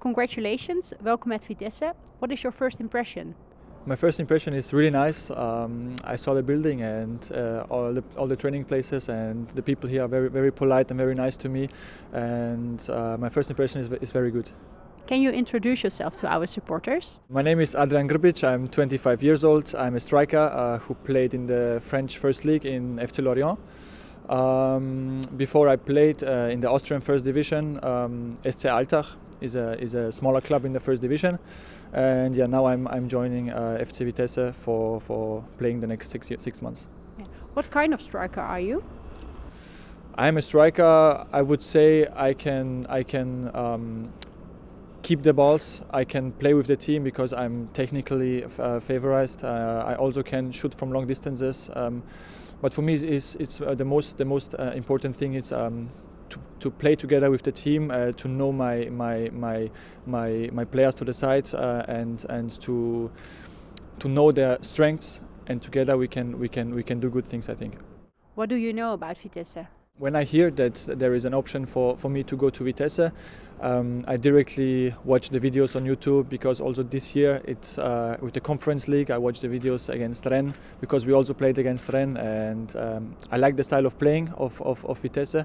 Congratulations, welcome at Vitesse. What is your first impression? My first impression is really nice. Um, I saw the building and uh, all the all the training places, and the people here are very very polite and very nice to me. And uh, my first impression is, is very good. Can you introduce yourself to our supporters? My name is Adrian Grbić. I'm 25 years old. I'm a striker uh, who played in the French First League in FC Lorient. Um, before I played uh, in the Austrian First Division, um, SC Altach is a is a smaller club in the First Division, and yeah, now I'm I'm joining uh, FC Vitesse for for playing the next six six months. Yeah. What kind of striker are you? I'm a striker. I would say I can I can um, keep the balls. I can play with the team because I'm technically uh, favorized. Uh, I also can shoot from long distances. Um, but for me, it's, it's uh, the most the most uh, important thing is um, to, to play together with the team, uh, to know my my my my my players to the side, uh, and and to to know their strengths, and together we can we can we can do good things. I think. What do you know about Vitesse? When I hear that there is an option for, for me to go to Vitesse, um, I directly watch the videos on YouTube because also this year it's uh, with the Conference League. I watched the videos against Rennes because we also played against Rennes, and um, I like the style of playing of, of, of Vitesse.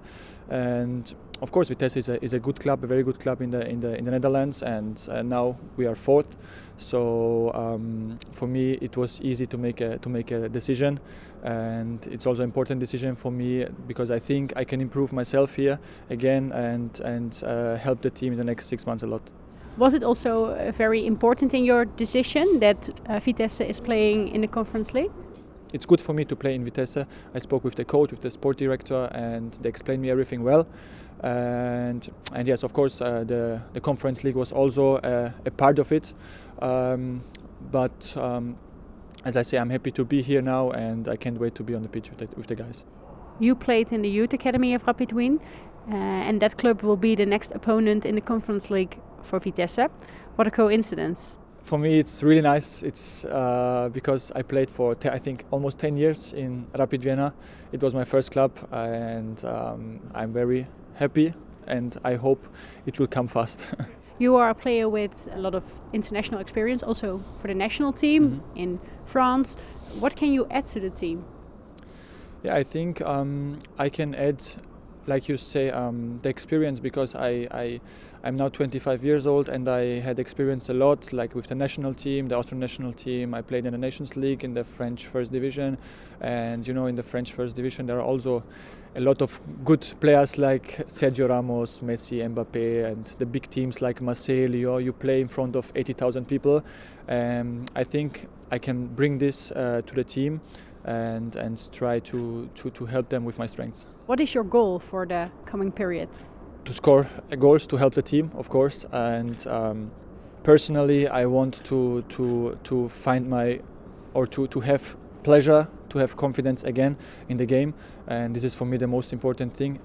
And of course, Vitesse is a, is a good club, a very good club in the in the in the Netherlands, and uh, now we are fourth. So um, for me, it was easy to make a to make a decision, and it's also an important decision for me because I think I can improve myself here again and and uh, help the team in the next six months a lot. Was it also uh, very important in your decision that uh, Vitesse is playing in the Conference League? It's good for me to play in Vitesse. I spoke with the coach, with the sport director, and they explained me everything well. And and yes, of course, uh, the the Conference League was also uh, a part of it. Um, but um, as I say, I'm happy to be here now, and I can't wait to be on the pitch with the, with the guys. You played in the youth academy of Rapid Wien, uh, and that club will be the next opponent in the Conference League for Vitesse. What a coincidence! For me, it's really nice. It's uh, because I played for I think almost 10 years in Rapid Vienna. It was my first club, and um, I'm very happy, and I hope it will come fast. you are a player with a lot of international experience, also for the national team mm-hmm. in France. What can you add to the team? Yeah, I think um, I can add, like you say, um, the experience because I, I I'm now 25 years old and I had experience a lot, like with the national team, the Austrian national team. I played in the Nations League in the French First Division, and you know in the French First Division there are also a lot of good players like Sergio Ramos, Messi, Mbappe, and the big teams like Marseille, Lyon. You play in front of 80,000 people. Um, I think I can bring this uh, to the team and and try to, to, to help them with my strengths. What is your goal for the coming period? To score goals to help the team, of course, and um, personally, I want to to to find my or to to have pleasure to have confidence again in the game and this is for me the most important thing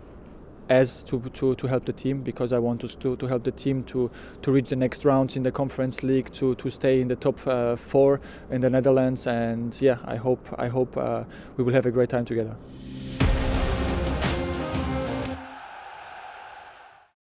as to, to, to help the team because I want to, to help the team to, to reach the next rounds in the conference league to, to stay in the top uh, four in the Netherlands and yeah I hope I hope uh, we will have a great time together.